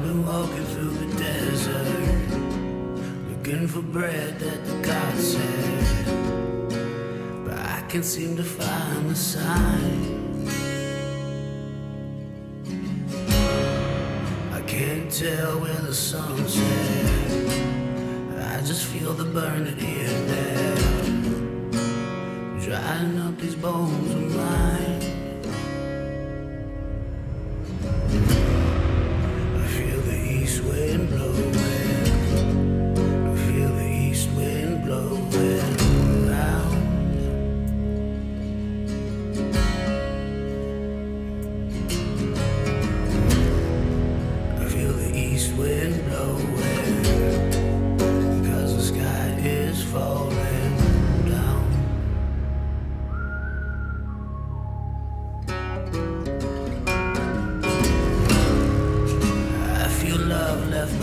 I've been walking through the desert, looking for bread that the God said, but I can't seem to find the sign. I can't tell where the sun's set. I just feel the burning here and there, drying up these bones of mine.